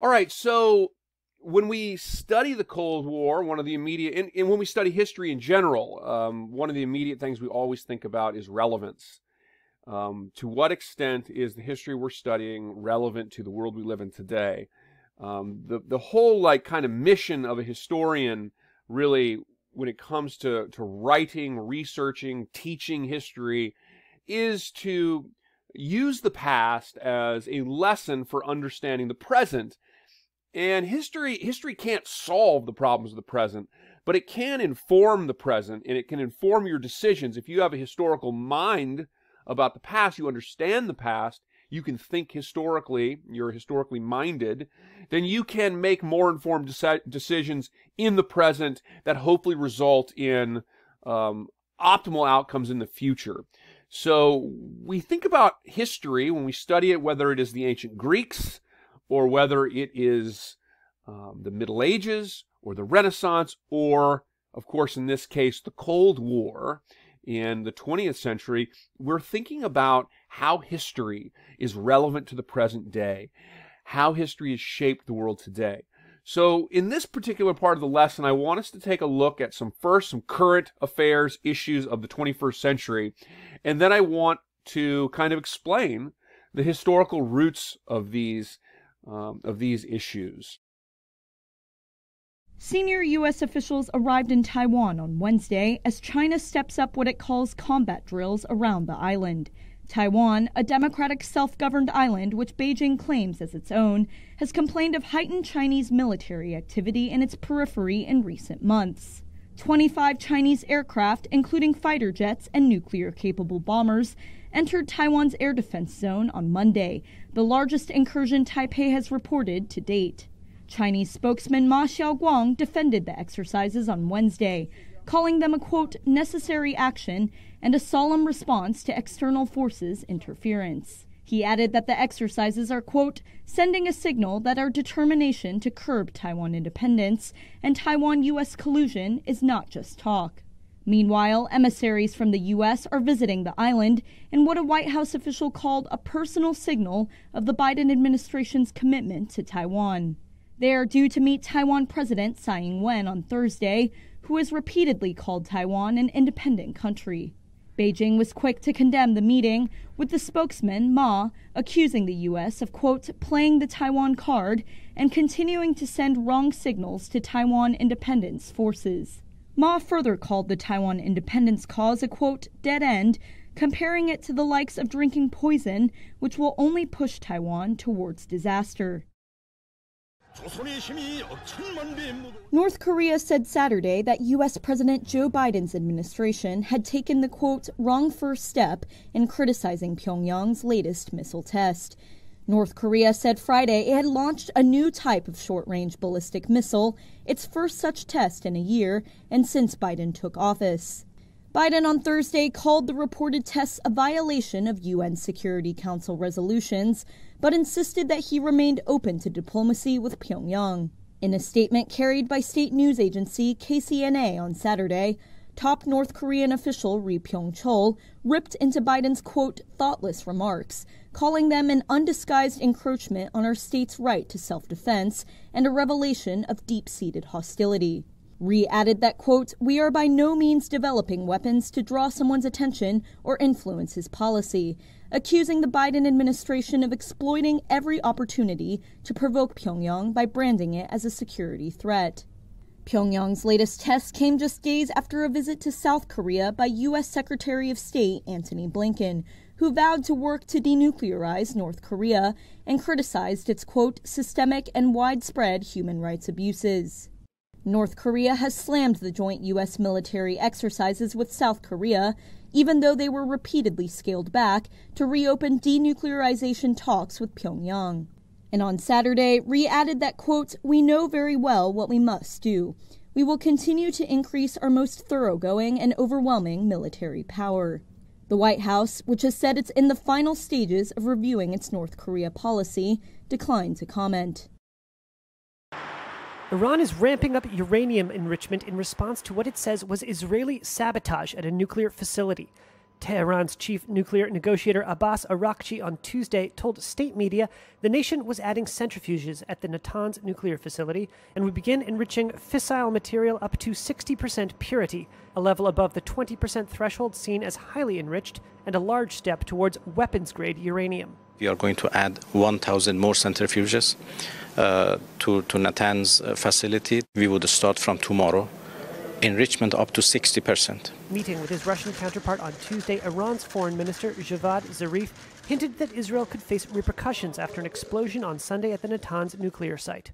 All right, so when we study the Cold War, one of the immediate, and, and when we study history in general, um, one of the immediate things we always think about is relevance. Um, to what extent is the history we're studying relevant to the world we live in today? Um, the the whole like kind of mission of a historian, really, when it comes to to writing, researching, teaching history, is to use the past as a lesson for understanding the present and history history can't solve the problems of the present, but it can inform the present and it can inform your decisions. If you have a historical mind about the past, you understand the past, you can think historically, you're historically minded, then you can make more informed decisions in the present that hopefully result in um, optimal outcomes in the future. So we think about history when we study it, whether it is the ancient Greeks, or whether it is um, the Middle Ages or the Renaissance, or, of course, in this case, the Cold War in the 20th century, we're thinking about how history is relevant to the present day, how history has shaped the world today. So, in this particular part of the lesson, I want us to take a look at some first, some current affairs issues of the 21st century, and then I want to kind of explain the historical roots of these um, of these issues. Senior U.S. officials arrived in Taiwan on Wednesday as China steps up what it calls combat drills around the island. Taiwan, a democratic self governed island which Beijing claims as its own, has complained of heightened Chinese military activity in its periphery in recent months. 25 Chinese aircraft, including fighter jets and nuclear capable bombers, entered Taiwan's air defense zone on Monday, the largest incursion Taipei has reported to date. Chinese spokesman Ma Xiaoguang defended the exercises on Wednesday, calling them a quote, necessary action and a solemn response to external forces' interference. He added that the exercises are, quote, sending a signal that our determination to curb Taiwan independence and Taiwan U.S. collusion is not just talk. Meanwhile, emissaries from the U.S. are visiting the island in what a White House official called a personal signal of the Biden administration's commitment to Taiwan. They are due to meet Taiwan President Tsai Ing wen on Thursday, who has repeatedly called Taiwan an independent country. Beijing was quick to condemn the meeting, with the spokesman, Ma, accusing the U.S. of, quote, playing the Taiwan card and continuing to send wrong signals to Taiwan independence forces. Ma further called the Taiwan independence cause a quote, dead end, comparing it to the likes of drinking poison, which will only push Taiwan towards disaster. North Korea said Saturday that U.S. President Joe Biden's administration had taken the quote, wrong first step in criticizing Pyongyang's latest missile test. North Korea said Friday it had launched a new type of short range ballistic missile, its first such test in a year, and since Biden took office. Biden on Thursday called the reported tests a violation of UN Security Council resolutions, but insisted that he remained open to diplomacy with Pyongyang. In a statement carried by state news agency KCNA on Saturday, top North Korean official Ri Pyong Chol ripped into Biden's quote, thoughtless remarks, calling them an undisguised encroachment on our state's right to self defense and a revelation of deep seated hostility. Ri added that, quote, we are by no means developing weapons to draw someone's attention or influence his policy, accusing the Biden administration of exploiting every opportunity to provoke Pyongyang by branding it as a security threat. Pyongyang's latest test came just days after a visit to South Korea by U.S. Secretary of State Antony Blinken, who vowed to work to denuclearize North Korea and criticized its, quote, systemic and widespread human rights abuses. North Korea has slammed the joint U.S. military exercises with South Korea, even though they were repeatedly scaled back to reopen denuclearization talks with Pyongyang. And on Saturday, Ri added that, quote, We know very well what we must do. We will continue to increase our most thoroughgoing and overwhelming military power. The White House, which has said it's in the final stages of reviewing its North Korea policy, declined to comment. Iran is ramping up uranium enrichment in response to what it says was Israeli sabotage at a nuclear facility. Tehran's chief nuclear negotiator Abbas Araghchi on Tuesday told state media the nation was adding centrifuges at the Natanz nuclear facility and would begin enriching fissile material up to 60% purity, a level above the 20% threshold seen as highly enriched and a large step towards weapons grade uranium. We are going to add 1,000 more centrifuges uh, to, to Natanz uh, facility. We would start from tomorrow enrichment up to 60%. Meeting with his Russian counterpart on Tuesday, Iran's foreign minister Javad Zarif hinted that Israel could face repercussions after an explosion on Sunday at the Natanz nuclear site.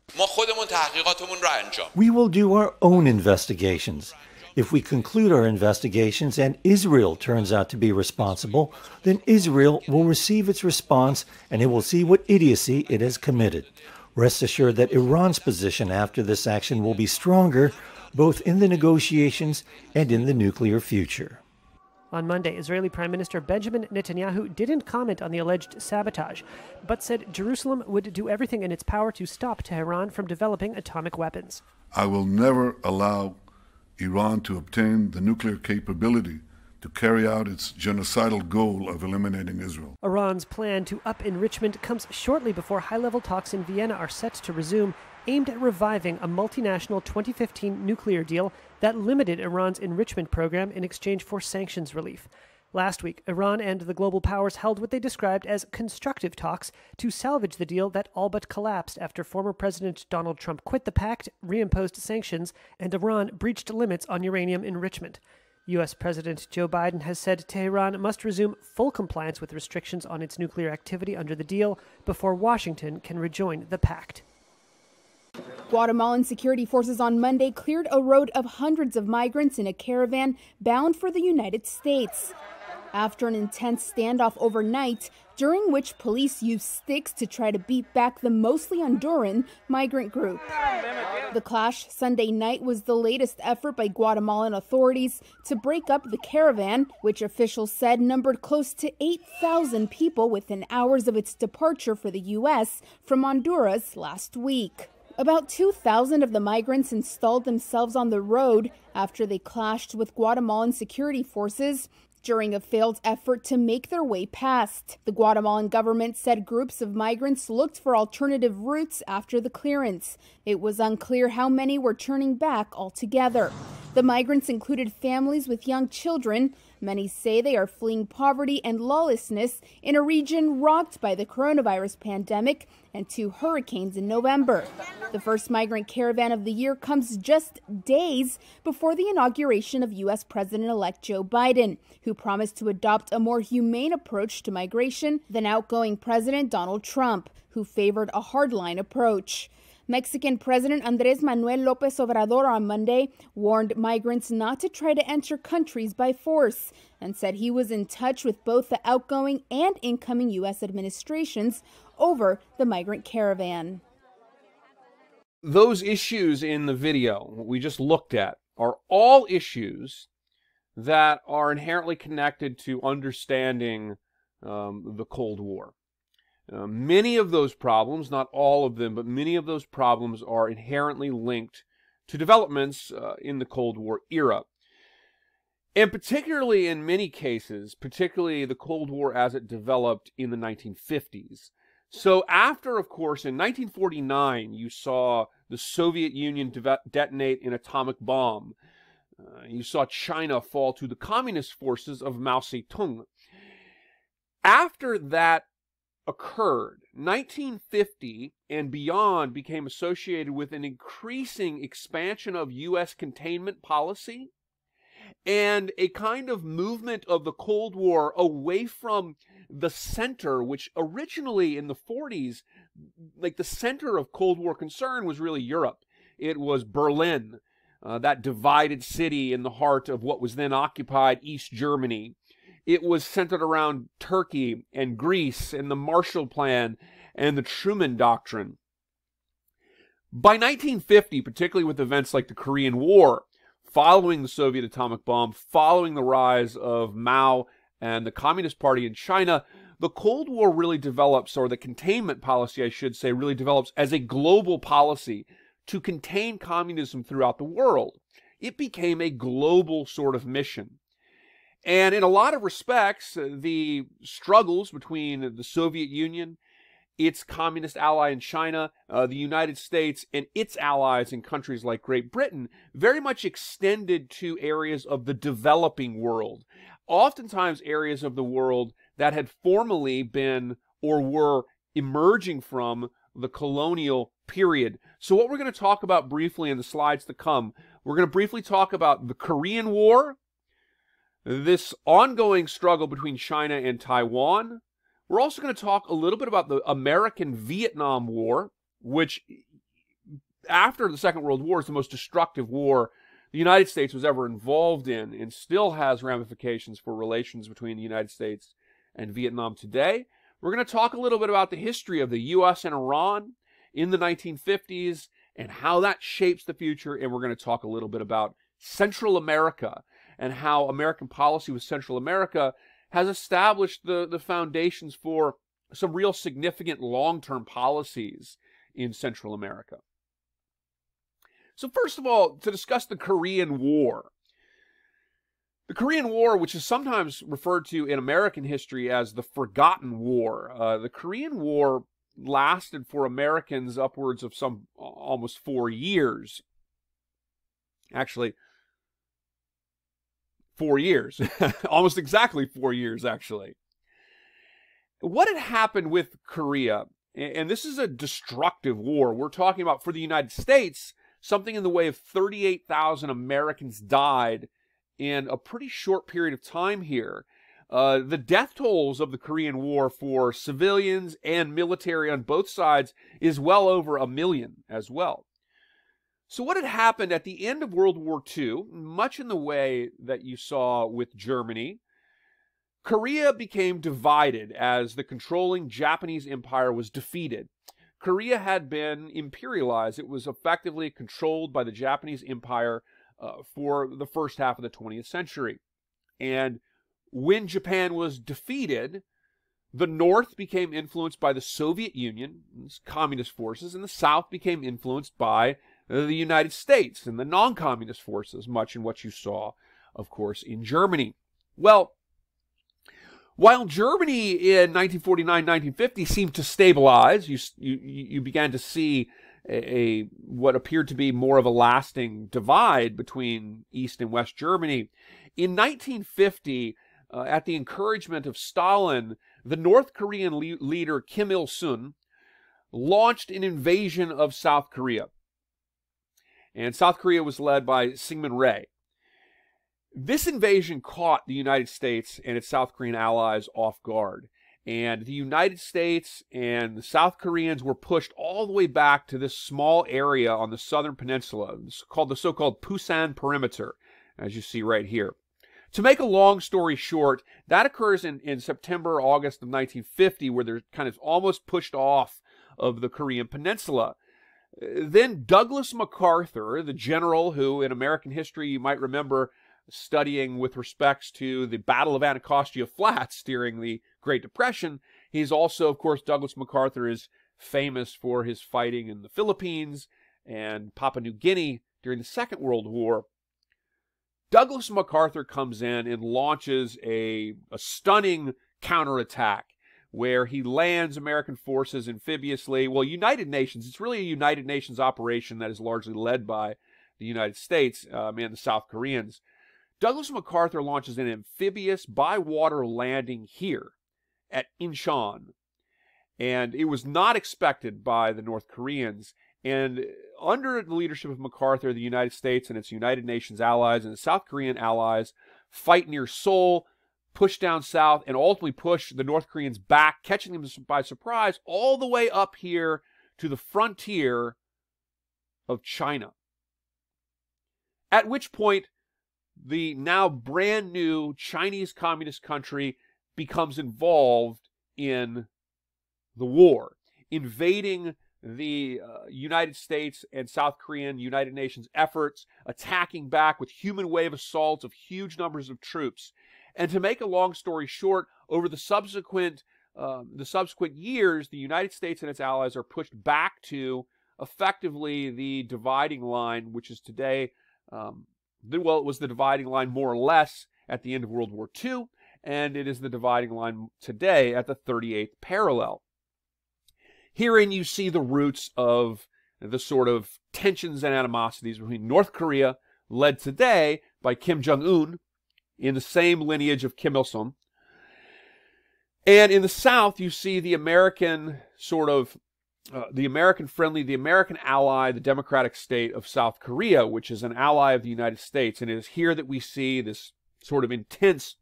We will do our own investigations. If we conclude our investigations and Israel turns out to be responsible, then Israel will receive its response and it will see what idiocy it has committed. Rest assured that Iran's position after this action will be stronger both in the negotiations and in the nuclear future. On Monday, Israeli Prime Minister Benjamin Netanyahu didn't comment on the alleged sabotage, but said Jerusalem would do everything in its power to stop Tehran from developing atomic weapons. I will never allow Iran to obtain the nuclear capability to carry out its genocidal goal of eliminating Israel. Iran's plan to up enrichment comes shortly before high level talks in Vienna are set to resume aimed at reviving a multinational 2015 nuclear deal that limited Iran's enrichment program in exchange for sanctions relief. Last week, Iran and the global powers held what they described as constructive talks to salvage the deal that all but collapsed after former President Donald Trump quit the pact, reimposed sanctions, and Iran breached limits on uranium enrichment. U.S. President Joe Biden has said Tehran must resume full compliance with restrictions on its nuclear activity under the deal before Washington can rejoin the pact. Guatemalan security forces on Monday cleared a road of hundreds of migrants in a caravan bound for the United States. After an intense standoff overnight, during which police used sticks to try to beat back the mostly Honduran migrant group. The clash Sunday night was the latest effort by Guatemalan authorities to break up the caravan, which officials said numbered close to 8,000 people within hours of its departure for the U.S. from Honduras last week. About 2,000 of the migrants installed themselves on the road after they clashed with Guatemalan security forces during a failed effort to make their way past. The Guatemalan government said groups of migrants looked for alternative routes after the clearance. It was unclear how many were turning back altogether. The migrants included families with young children. Many say they are fleeing poverty and lawlessness in a region rocked by the coronavirus pandemic and two hurricanes in November. The first migrant caravan of the year comes just days before the inauguration of U.S. President elect Joe Biden, who promised to adopt a more humane approach to migration than outgoing President Donald Trump, who favored a hardline approach. Mexican President Andres Manuel Lopez Obrador on Monday warned migrants not to try to enter countries by force and said he was in touch with both the outgoing and incoming U.S. administrations over the migrant caravan. Those issues in the video we just looked at are all issues that are inherently connected to understanding um, the Cold War. Uh, many of those problems, not all of them, but many of those problems are inherently linked to developments uh, in the Cold War era. And particularly in many cases, particularly the Cold War as it developed in the 1950s. So, after, of course, in 1949, you saw the Soviet Union de- detonate an atomic bomb. Uh, you saw China fall to the communist forces of Mao Zedong. After that occurred, 1950 and beyond became associated with an increasing expansion of U.S. containment policy and a kind of movement of the Cold War away from the center, which originally in the 40s, like the center of Cold War concern was really Europe. It was Berlin, uh, that divided city in the heart of what was then occupied East Germany it was centered around Turkey and Greece and the Marshall Plan and the Truman Doctrine. By 1950, particularly with events like the Korean War, following the Soviet atomic bomb, following the rise of Mao and the Communist Party in China, the Cold War really develops, or the containment policy, I should say, really develops as a global policy to contain communism throughout the world. It became a global sort of mission. And in a lot of respects, uh, the struggles between the Soviet Union, its communist ally in China, uh, the United States, and its allies in countries like Great Britain very much extended to areas of the developing world. Oftentimes, areas of the world that had formerly been or were emerging from the colonial period. So, what we're going to talk about briefly in the slides to come, we're going to briefly talk about the Korean War, this ongoing struggle between China and Taiwan. We're also going to talk a little bit about the American Vietnam War, which, after the Second World War, is the most destructive war the United States was ever involved in and still has ramifications for relations between the United States and Vietnam today. We're going to talk a little bit about the history of the U.S. and Iran in the 1950s and how that shapes the future. And we're going to talk a little bit about Central America and how American policy with Central America has established the, the foundations for some real significant long term policies in Central America. So, first of all, to discuss the Korean War. The Korean War, which is sometimes referred to in American history as the Forgotten War, uh, the Korean War lasted for Americans upwards of some almost four years. Actually, four years, almost exactly four years, actually. What had happened with Korea, and this is a destructive war, we're talking about for the United States, something in the way of 38,000 Americans died in a pretty short period of time here. Uh, the death tolls of the Korean War for civilians and military on both sides is well over a million as well. So, what had happened at the end of World War II, much in the way that you saw with Germany, Korea became divided as the controlling Japanese empire was defeated. Korea had been imperialized, it was effectively controlled by the Japanese empire uh, for the first half of the 20th century. And when Japan was defeated, the North became influenced by the Soviet Union, communist forces, and the South became influenced by the United States and the non communist forces, much in what you saw, of course, in Germany. Well, while Germany in 1949 1950 seemed to stabilize, you, you, you began to see a, a, what appeared to be more of a lasting divide between East and West Germany. In 1950, uh, at the encouragement of Stalin, the North Korean le- leader Kim Il sung launched an invasion of South Korea and South Korea was led by Syngman Rhee. This invasion caught the United States and its South Korean allies off guard. And the United States and the South Koreans were pushed all the way back to this small area on the southern peninsula, called the so called Pusan Perimeter, as you see right here. To make a long story short, that occurs in, in September, August of 1950, where they're kind of almost pushed off of the Korean Peninsula. Then Douglas MacArthur, the general who in American history you might remember studying with respects to the Battle of Anacostia Flats during the Great Depression. He's also, of course, Douglas MacArthur is famous for his fighting in the Philippines and Papua New Guinea during the Second World War. Douglas MacArthur comes in and launches a, a stunning counterattack where he lands American forces amphibiously. Well, United Nations, it's really a United Nations operation that is largely led by the United States um, and the South Koreans. Douglas MacArthur launches an amphibious by water landing here at Incheon. And it was not expected by the North Koreans. And under the leadership of MacArthur, the United States and its United Nations allies and the South Korean allies fight near Seoul push down south, and ultimately push the North Koreans back, catching them by surprise all the way up here to the frontier of China. At which point, the now brand new Chinese communist country becomes involved in the war, invading the uh, United States and South Korean United Nations efforts, attacking back with human wave assaults of huge numbers of troops. And to make a long story short, over the subsequent um, the subsequent years, the United States and its allies are pushed back to effectively the dividing line, which is today, um, well, it was the dividing line more or less at the end of World War II, and it is the dividing line today at the 38th parallel. Herein you see the roots of the sort of tensions and animosities between North Korea, led today by Kim Jong un, in the same lineage of Kim Il sung. And in the South, you see the American sort of uh, the American friendly, the American ally, the democratic state of South Korea, which is an ally of the United States. And it is here that we see this sort of intense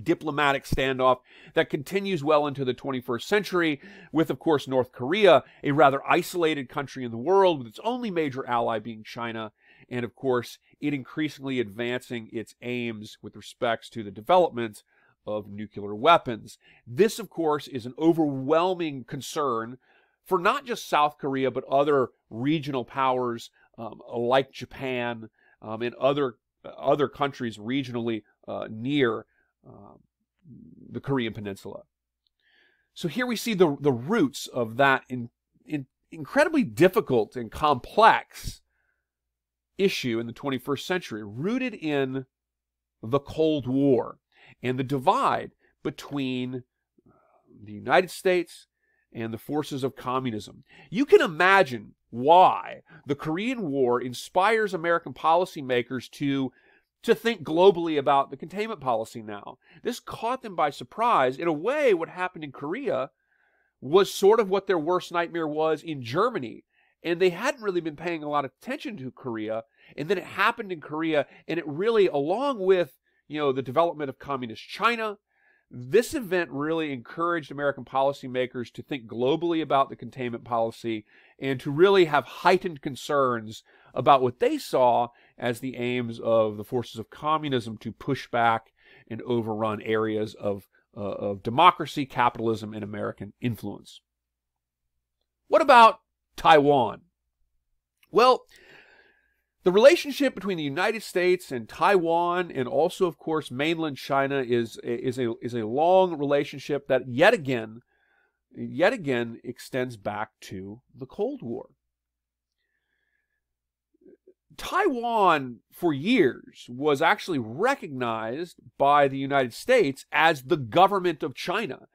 diplomatic standoff that continues well into the 21st century, with, of course, North Korea, a rather isolated country in the world, with its only major ally being China, and, of course, it increasingly advancing its aims with respects to the development of nuclear weapons. This, of course, is an overwhelming concern for not just South Korea, but other regional powers um, like Japan um, and other other countries regionally uh, near uh, the Korean Peninsula. So here we see the the roots of that in, in incredibly difficult and complex issue in the 21st century, rooted in the Cold War and the divide between the United States and the forces of communism. You can imagine why the Korean War inspires American policymakers to to think globally about the containment policy now. This caught them by surprise. In a way, what happened in Korea was sort of what their worst nightmare was in Germany. And they hadn't really been paying a lot of attention to Korea. And then it happened in Korea, and it really, along with you know the development of communist China, this event really encouraged American policymakers to think globally about the containment policy and to really have heightened concerns about what they saw as the aims of the forces of communism to push back and overrun areas of, uh, of democracy, capitalism, and American influence. What about Taiwan? Well, the relationship between the United States and Taiwan, and also, of course, mainland China, is is a is a long relationship that yet again, yet again extends back to the Cold War. Taiwan, for years, was actually recognized by the United States as the government of China,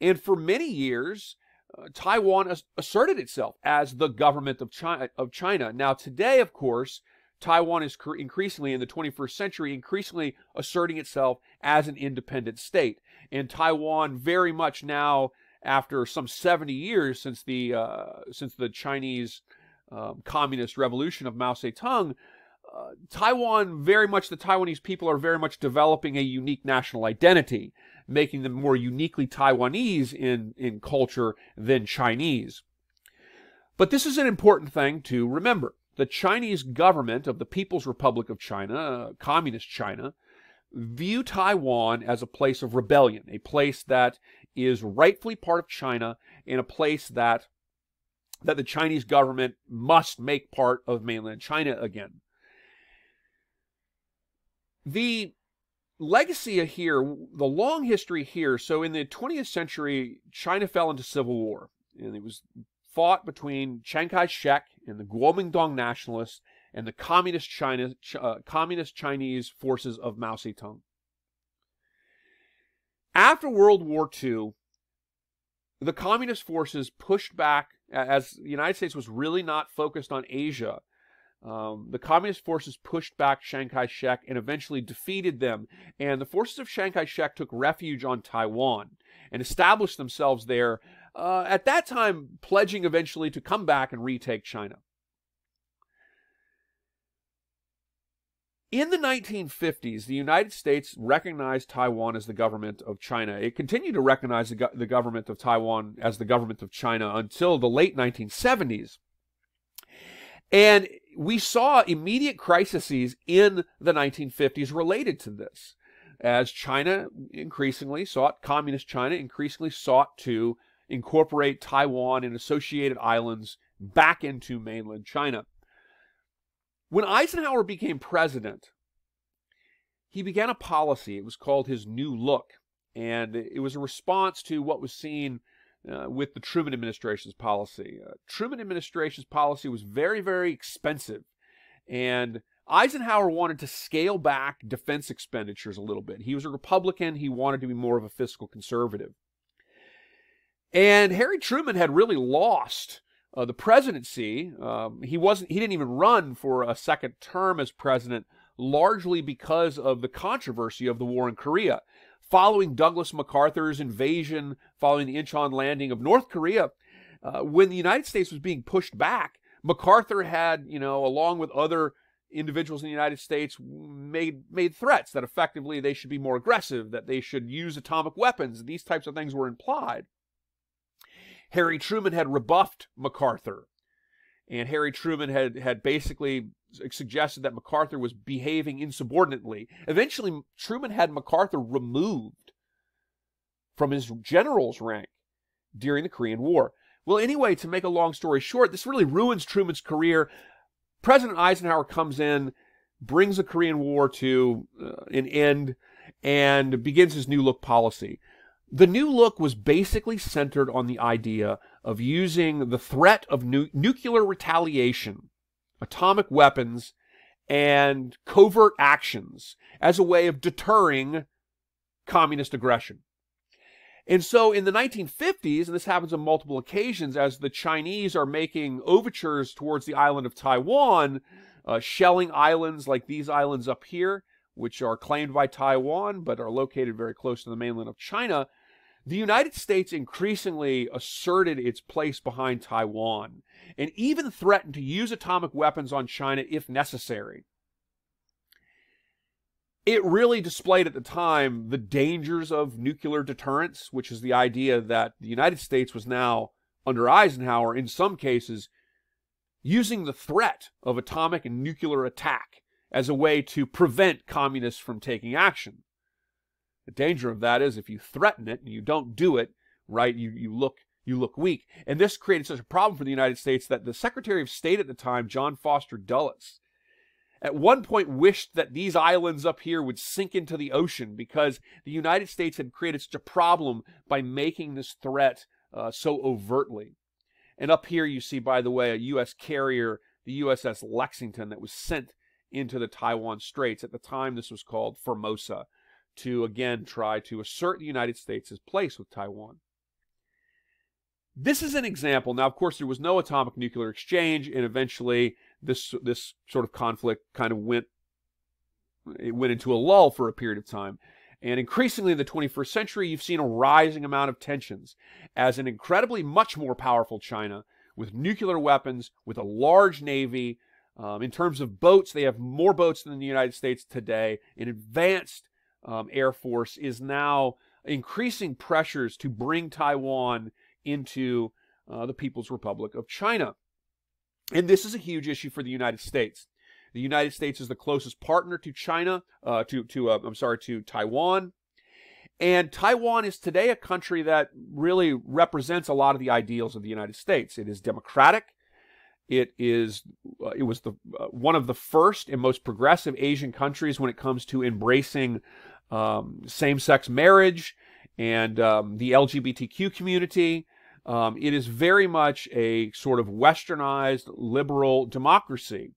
and for many years, uh, Taiwan asserted itself as the government of China, of China. Now, today, of course, Taiwan is increasingly in the 21st century increasingly asserting itself as an independent state, and Taiwan very much now after some 70 years since the uh, since the Chinese um, communist revolution of Mao Zedong, uh, Taiwan very much the Taiwanese people are very much developing a unique national identity, making them more uniquely Taiwanese in in culture than Chinese. But this is an important thing to remember the Chinese government of the People's Republic of China, uh, Communist China, view Taiwan as a place of rebellion, a place that is rightfully part of China, and a place that that the Chinese government must make part of mainland China again. The legacy here, the long history here, so in the 20th century, China fell into civil war, and it was fought between Chiang Kai-shek and the Kuomintang nationalists and the communist China, uh, communist Chinese forces of Mao Zedong. After World War II, the communist forces pushed back as the United States was really not focused on Asia. Um, the communist forces pushed back Chiang Kai shek and eventually defeated them. And the forces of Chiang Kai shek took refuge on Taiwan and established themselves there uh, at that time pledging eventually to come back and retake China. In the 1950s, the United States recognized Taiwan as the government of China. It continued to recognize the, go- the government of Taiwan as the government of China until the late 1970s. And we saw immediate crises in the 1950s related to this, as China increasingly sought, communist China increasingly sought to incorporate Taiwan and associated islands back into mainland China. When Eisenhower became president, he began a policy. It was called his New Look, and it was a response to what was seen uh, with the Truman administration's policy. Uh, Truman administration's policy was very, very expensive, and Eisenhower wanted to scale back defense expenditures a little bit. He was a Republican, he wanted to be more of a fiscal conservative. And Harry Truman had really lost uh, the presidency. Um, he wasn't he didn't even run for a second term as president largely because of the controversy of the war in Korea. Following Douglas MacArthur's invasion, following the Incheon landing of North Korea, uh, when the United States was being pushed back, MacArthur had, you know, along with other individuals in the United States made made threats that effectively they should be more aggressive, that they should use atomic weapons. These types of things were implied. Harry Truman had rebuffed MacArthur, and Harry Truman had had basically suggested that MacArthur was behaving insubordinately. Eventually, Truman had MacArthur removed from his general's rank during the Korean War. Well, anyway, to make a long story short, this really ruins Truman's career President Eisenhower comes in, brings the Korean War to uh, an end, and begins his new look policy. The new look was basically centered on the idea of using the threat of nu- nuclear retaliation, atomic weapons, and covert actions as a way of deterring communist aggression. And so in the 1950s, and this happens on multiple occasions, as the Chinese are making overtures towards the island of Taiwan, uh, shelling islands like these islands up here, which are claimed by Taiwan but are located very close to the mainland of China, the United States increasingly asserted its place behind Taiwan and even threatened to use atomic weapons on China if necessary it really displayed at the time the dangers of nuclear deterrence, which is the idea that the United States was now, under Eisenhower, in some cases, using the threat of atomic and nuclear attack as a way to prevent communists from taking action. The danger of that is if you threaten it and you don't do it, right, you, you look you look weak. And this created such a problem for the United States that the Secretary of State at the time, John Foster Dulles, at one point wished that these islands up here would sink into the ocean because the United States had created such a problem by making this threat uh, so overtly. And up here, you see, by the way, a U.S. carrier, the USS Lexington, that was sent into the Taiwan Straits. At the time, this was called Formosa, to again try to assert the United States' place with Taiwan. This is an example. Now, of course, there was no atomic nuclear exchange, and eventually this this sort of conflict kind of went it went into a lull for a period of time. And increasingly in the 21st century, you've seen a rising amount of tensions as an incredibly much more powerful China with nuclear weapons, with a large navy. Um, in terms of boats, they have more boats than the United States today. An advanced um, air force is now increasing pressures to bring Taiwan into uh, the People's Republic of China. And this is a huge issue for the United States. The United States is the closest partner to China, uh, to to uh, I'm sorry, to Taiwan, and Taiwan is today a country that really represents a lot of the ideals of the United States. It is democratic. It is uh, it was the uh, one of the first and most progressive Asian countries when it comes to embracing um, same-sex marriage and um, the LGBTQ community. Um, it is very much a sort of westernized liberal democracy.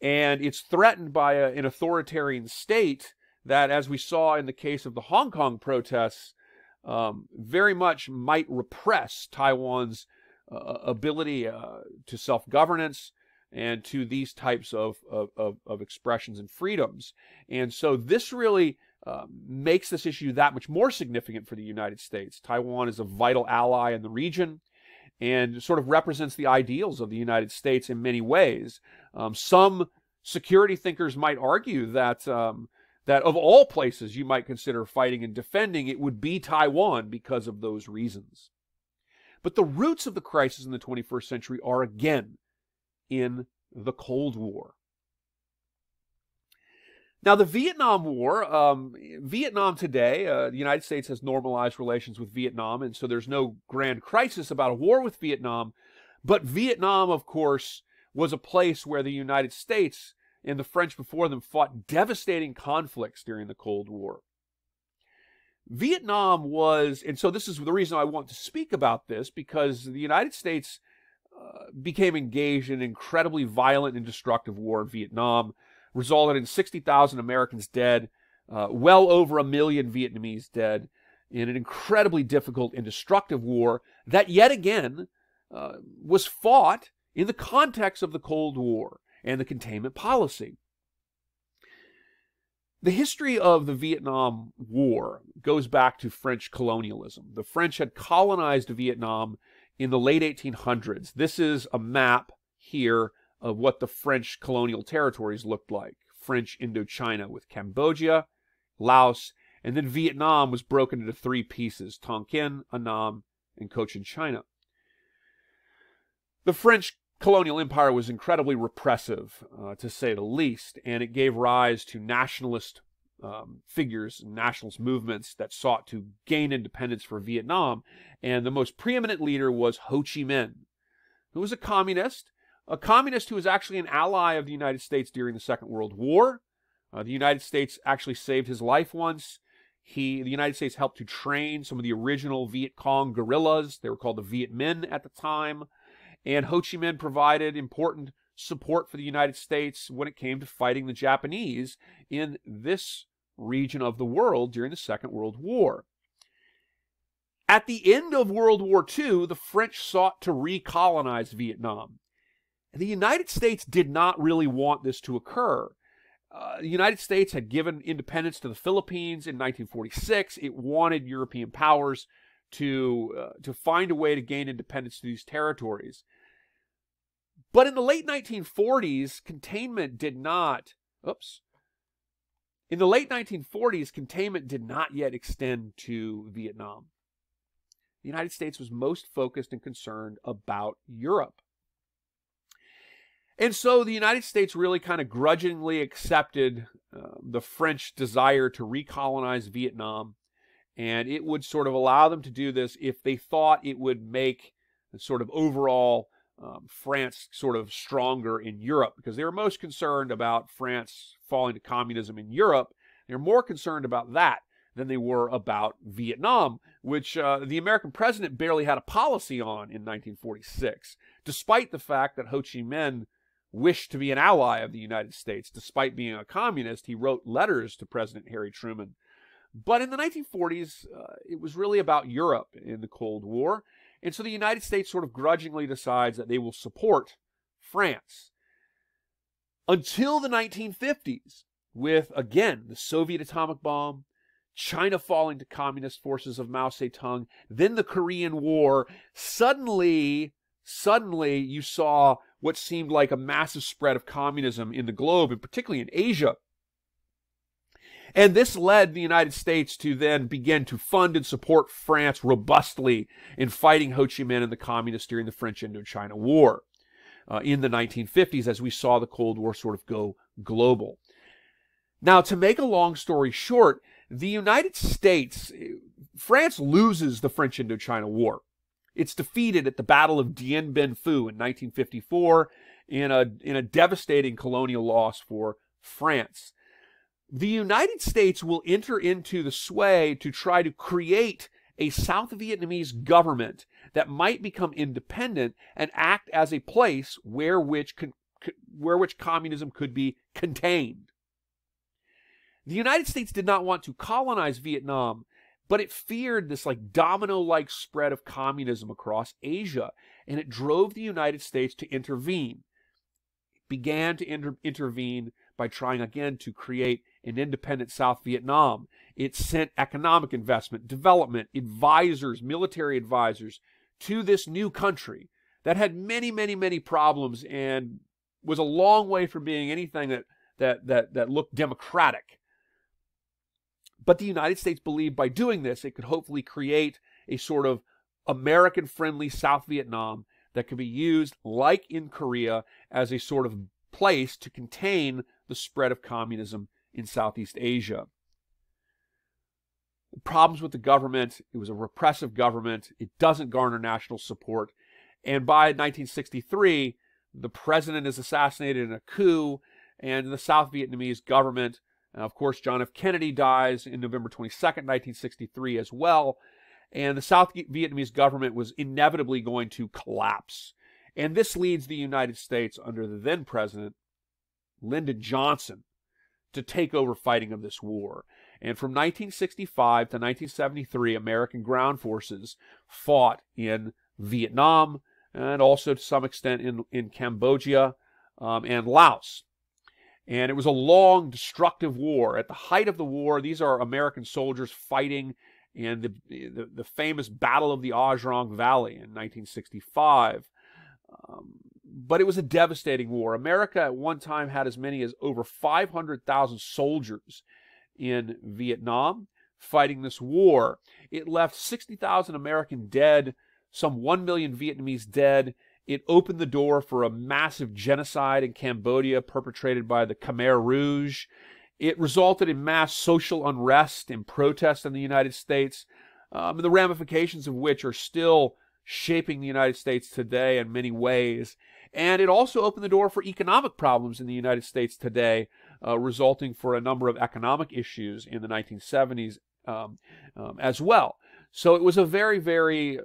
And it's threatened by a, an authoritarian state that, as we saw in the case of the Hong Kong protests, um, very much might repress Taiwan's uh, ability uh, to self governance and to these types of, of, of, of, expressions and freedoms. And so this really uh, makes this issue that much more significant for the United States. Taiwan is a vital ally in the region and sort of represents the ideals of the United States in many ways. Um, some security thinkers might argue that um, that of all places you might consider fighting and defending, it would be Taiwan because of those reasons. But the roots of the crisis in the 21st century are again in the Cold War. Now, the Vietnam War, um, Vietnam today, uh, the United States has normalized relations with Vietnam, and so there's no grand crisis about a war with Vietnam. But Vietnam, of course, was a place where the United States and the French before them fought devastating conflicts during the Cold War. Vietnam was, and so this is the reason I want to speak about this, because the United States uh, became engaged in an incredibly violent and destructive war in Vietnam resulted in 60,000 Americans dead, uh, well over a million Vietnamese dead, in an incredibly difficult and destructive war that yet again uh, was fought in the context of the Cold War and the containment policy. The history of the Vietnam War goes back to French colonialism. The French had colonized Vietnam in the late 1800s. This is a map here of what the French colonial territories looked like. French Indochina with Cambodia, Laos, and then Vietnam was broken into three pieces Tonkin, Annam, and Cochin China. The French colonial empire was incredibly repressive, uh, to say the least, and it gave rise to nationalist um, figures and nationalist movements that sought to gain independence for Vietnam. And the most preeminent leader was Ho Chi Minh, who was a communist, a communist who was actually an ally of the United States during the Second World War. Uh, the United States actually saved his life once. He, the United States helped to train some of the original Viet Cong guerrillas. They were called the Viet Minh at the time. And Ho Chi Minh provided important support for the United States when it came to fighting the Japanese in this region of the world during the Second World War. At the end of World War II, the French sought to recolonize Vietnam. The United States did not really want this to occur. Uh, the United States had given independence to the Philippines in 1946. It wanted European powers to uh, to find a way to gain independence to these territories. But in the late 1940s, containment did not. Oops. In the late 1940s, containment did not yet extend to Vietnam. The United States was most focused and concerned about Europe. And so the United States really kind of grudgingly accepted uh, the French desire to recolonize Vietnam and it would sort of allow them to do this if they thought it would make sort of overall um, France sort of stronger in Europe because they were most concerned about France falling to communism in Europe. They're more concerned about that than they were about Vietnam, which uh, the American president barely had a policy on in 1946, despite the fact that Ho Chi Minh wished to be an ally of the United States. Despite being a communist, he wrote letters to President Harry Truman but in the 1940s, uh, it was really about Europe in the Cold War. And so the United States sort of grudgingly decides that they will support France until the 1950s, with again the Soviet atomic bomb, China falling to communist forces of Mao Zedong, then the Korean War. Suddenly, suddenly you saw what seemed like a massive spread of communism in the globe, and particularly in Asia. And this led the United States to then begin to fund and support France robustly in fighting Ho Chi Minh and the communists during the French Indochina War uh, in the 1950s as we saw the Cold War sort of go global. Now, to make a long story short, the United States, France loses the French Indochina War. It's defeated at the Battle of Dien Bien Phu in 1954 in a, in a devastating colonial loss for France the United States will enter into the sway to try to create a South Vietnamese government that might become independent and act as a place where which where which communism could be contained. The United States did not want to colonize Vietnam, but it feared this like domino-like spread of communism across Asia, and it drove the United States to intervene. It began to inter- intervene by trying again to create an independent South Vietnam. It sent economic investment, development, advisors, military advisors to this new country that had many, many, many problems and was a long way from being anything that that that that looked democratic. But the United States believed by doing this, it could hopefully create a sort of American friendly South Vietnam that could be used, like in Korea, as a sort of place to contain the spread of communism in Southeast Asia. Problems with the government, it was a repressive government, it doesn't garner national support. And by 1963, the president is assassinated in a coup, and the South Vietnamese government, and of course, John F. Kennedy dies in November 22, 1963, as well. And the South Vietnamese government was inevitably going to collapse. And this leads the United States, under the then president, Lyndon Johnson, to take over fighting of this war. And from 1965 to 1973, American ground forces fought in Vietnam and also to some extent in, in Cambodia um, and Laos. And it was a long, destructive war. At the height of the war, these are American soldiers fighting in the, the, the famous Battle of the Ia Drang Valley in 1965. Um, but it was a devastating war. America at one time had as many as over 500,000 soldiers in Vietnam fighting this war. It left 60,000 American dead, some 1 million Vietnamese dead. It opened the door for a massive genocide in Cambodia perpetrated by the Khmer Rouge. It resulted in mass social unrest and protest in the United States, um, the ramifications of which are still shaping the United States today in many ways. And it also opened the door for economic problems in the United States today, uh, resulting for a number of economic issues in the 1970s um, um, as well. So it was a very, very uh,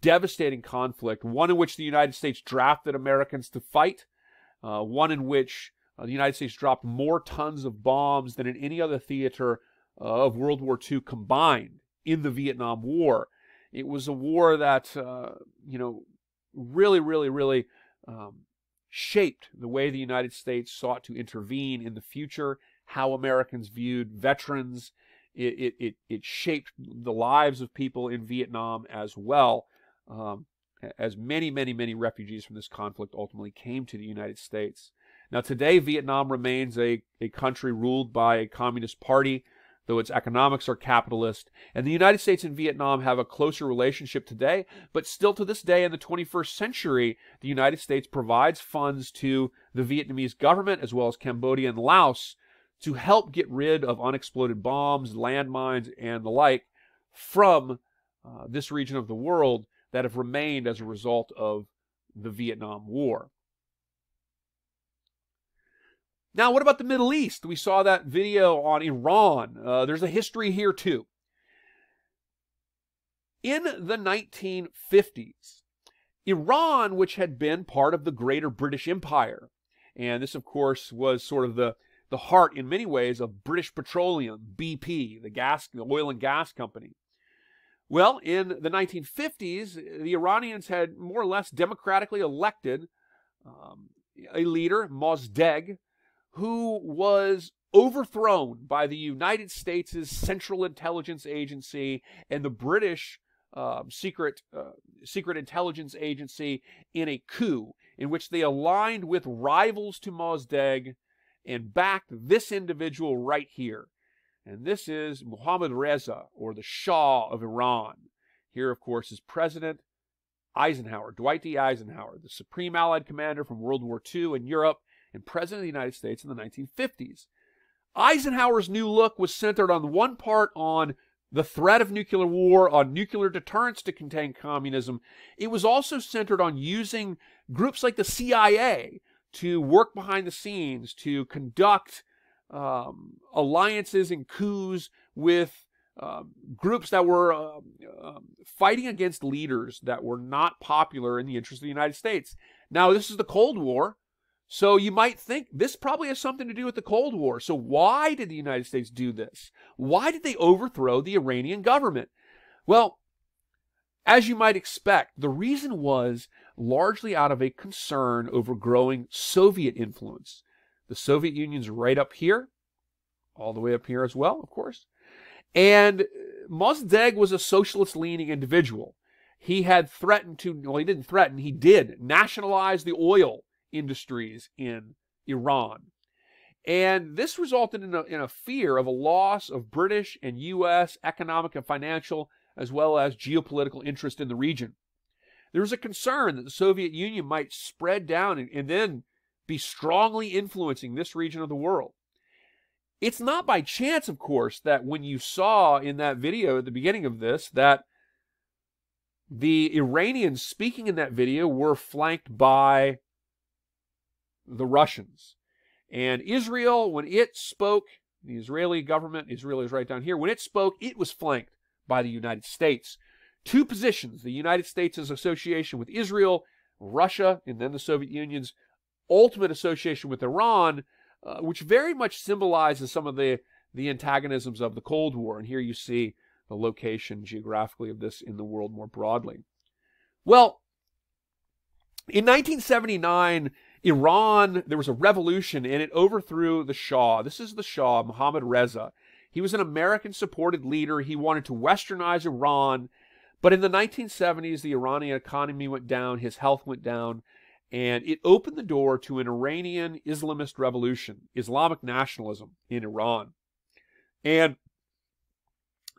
devastating conflict, one in which the United States drafted Americans to fight, uh, one in which uh, the United States dropped more tons of bombs than in any other theater uh, of World War II combined in the Vietnam War. It was a war that, uh, you know, really, really, really um, shaped the way the United States sought to intervene in the future, how Americans viewed veterans. It, it, it, shaped the lives of people in Vietnam as well, um, as many, many, many refugees from this conflict ultimately came to the United States. Now, today, Vietnam remains a, a country ruled by a communist party though its economics are capitalist. And the United States and Vietnam have a closer relationship today, but still to this day in the 21st century, the United States provides funds to the Vietnamese government as well as Cambodia and Laos to help get rid of unexploded bombs, landmines, and the like from uh, this region of the world that have remained as a result of the Vietnam War. Now, what about the Middle East? We saw that video on Iran. Uh, there's a history here too. In the 1950s, Iran, which had been part of the greater British Empire, and this, of course, was sort of the, the heart in many ways of British Petroleum, BP, the gas, the oil and gas company. Well, in the 1950s, the Iranians had more or less democratically elected um, a leader, Mossadegh, who was overthrown by the United States' Central Intelligence Agency and the British uh, secret uh, secret intelligence agency in a coup in which they aligned with rivals to Mossadegh and backed this individual right here. And this is Mohammad Reza, or the Shah of Iran. Here, of course, is President Eisenhower, Dwight D. Eisenhower, the supreme Allied commander from World War II in Europe and President of the United States in the 1950s. Eisenhower's new look was centered on one part on the threat of nuclear war, on nuclear deterrence to contain communism. It was also centered on using groups like the CIA to work behind the scenes, to conduct um, alliances and coups with uh, groups that were uh, uh, fighting against leaders that were not popular in the interest of the United States. Now, this is the Cold War. So you might think this probably has something to do with the Cold War. So why did the United States do this? Why did they overthrow the Iranian government? Well, as you might expect, the reason was largely out of a concern over growing Soviet influence. The Soviet Union's right up here, all the way up here as well, of course. And Mossadegh was a socialist leaning individual. He had threatened to, well, he didn't threaten, he did nationalize the oil industries in Iran. And this resulted in a, in a fear of a loss of British and U.S. economic and financial, as well as geopolitical interest in the region. There was a concern that the Soviet Union might spread down and, and then be strongly influencing this region of the world. It's not by chance, of course, that when you saw in that video at the beginning of this that the Iranians speaking in that video were flanked by the Russians. And Israel, when it spoke, the Israeli government, Israel is right down here, when it spoke, it was flanked by the United States. Two positions the United States' association with Israel, Russia, and then the Soviet Union's ultimate association with Iran uh, which very much symbolizes some of the, the antagonisms of the Cold War. And here you see the location geographically of this in the world more broadly. Well, in 1979, Iran, there was a revolution and it overthrew the Shah. This is the Shah, Mohammad Reza. He was an American supported leader. He wanted to westernize Iran. But in the 1970s, the Iranian economy went down, his health went down, and it opened the door to an Iranian Islamist revolution, Islamic nationalism in Iran. And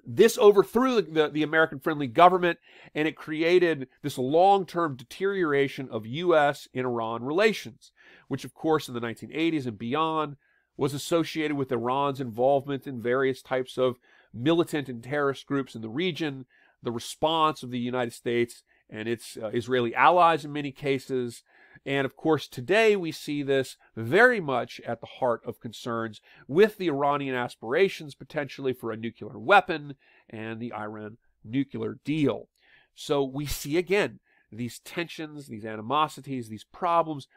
this overthrew the, the American friendly government and it created this long term deterioration of U.S. and Iran relations, which, of course, in the 1980s and beyond was associated with Iran's involvement in various types of militant and terrorist groups in the region, the response of the United States and its uh, Israeli allies in many cases, and of course, today we see this very much at the heart of concerns with the Iranian aspirations potentially for a nuclear weapon and the Iran nuclear deal. So we see again these tensions, these animosities, these problems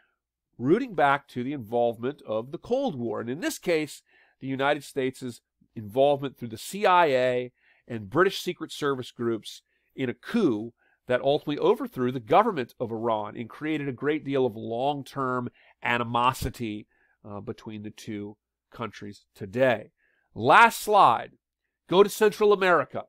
rooting back to the involvement of the Cold War. And in this case, the United States' involvement through the CIA and British Secret Service groups in a coup that ultimately overthrew the government of Iran and created a great deal of long term animosity uh, between the two countries today. Last slide. Go to Central America.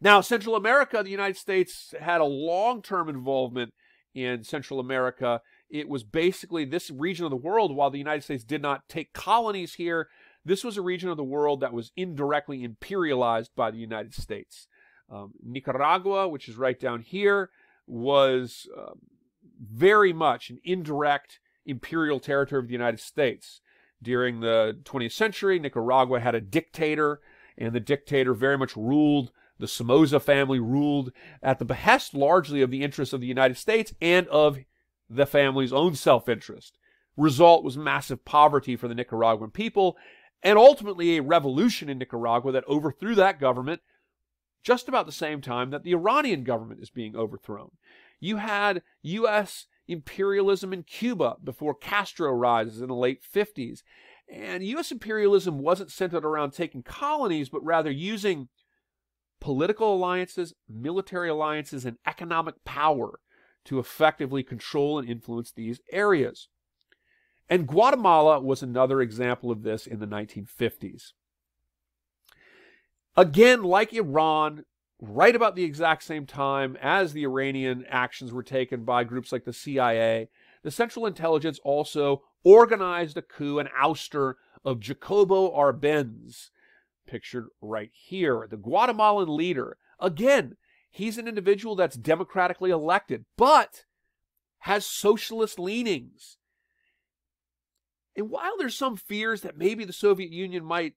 Now, Central America, the United States had a long term involvement in Central America. It was basically this region of the world, while the United States did not take colonies here, this was a region of the world that was indirectly imperialized by the United States. Um, Nicaragua, which is right down here, was uh, very much an indirect imperial territory of the United States. During the 20th century, Nicaragua had a dictator, and the dictator very much ruled. The Somoza family ruled at the behest largely of the interests of the United States and of the family's own self interest. Result was massive poverty for the Nicaraguan people, and ultimately a revolution in Nicaragua that overthrew that government just about the same time that the Iranian government is being overthrown. You had U.S. imperialism in Cuba before Castro rises in the late 50s. And U.S. imperialism wasn't centered around taking colonies, but rather using political alliances, military alliances, and economic power to effectively control and influence these areas. And Guatemala was another example of this in the 1950s. Again, like Iran, right about the exact same time as the Iranian actions were taken by groups like the CIA, the Central Intelligence also organized a coup and ouster of Jacobo Arbenz, pictured right here. The Guatemalan leader, again, he's an individual that's democratically elected, but has socialist leanings. And while there's some fears that maybe the Soviet Union might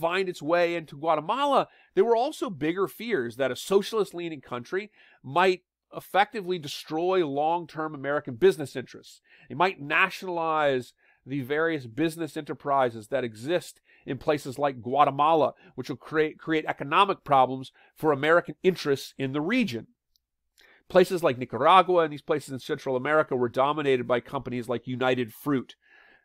find its way into Guatemala, there were also bigger fears that a socialist leaning country might effectively destroy long term American business interests. It might nationalize the various business enterprises that exist in places like Guatemala, which will create, create economic problems for American interests in the region. Places like Nicaragua and these places in Central America were dominated by companies like United Fruit,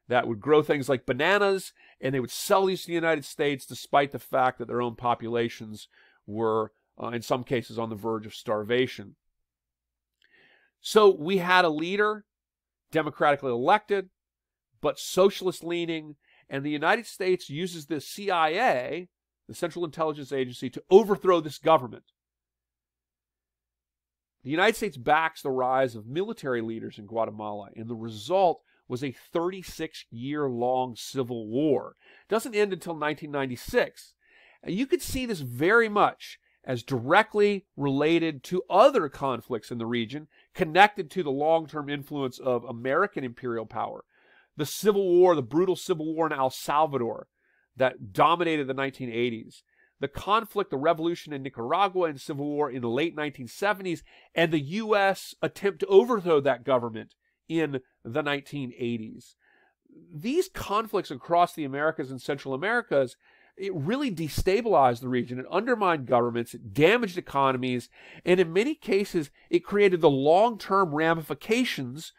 that would grow things like bananas, and they would sell these to the United States despite the fact that their own populations were, uh, in some cases, on the verge of starvation. So we had a leader, democratically elected, but socialist leaning, and the United States uses the CIA, the Central Intelligence Agency, to overthrow this government. The United States backs the rise of military leaders in Guatemala, and the result was a 36 year long civil war. It doesn't end until 1996. And you could see this very much as directly related to other conflicts in the region connected to the long term influence of American imperial power. The Civil War, the brutal Civil War in El Salvador that dominated the 1980s, the conflict, the revolution in Nicaragua and Civil War in the late 1970s, and the U.S. attempt to overthrow that government in the 1980s. These conflicts across the Americas and Central Americas it really destabilized the region. It undermined governments, it damaged economies, and in many cases, it created the long term ramifications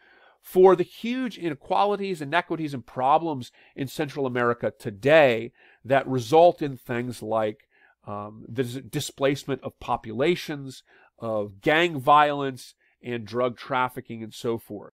for the huge inequalities, inequities, and problems in Central America today that result in things like um, the displacement of populations, of gang violence, and drug trafficking, and so forth.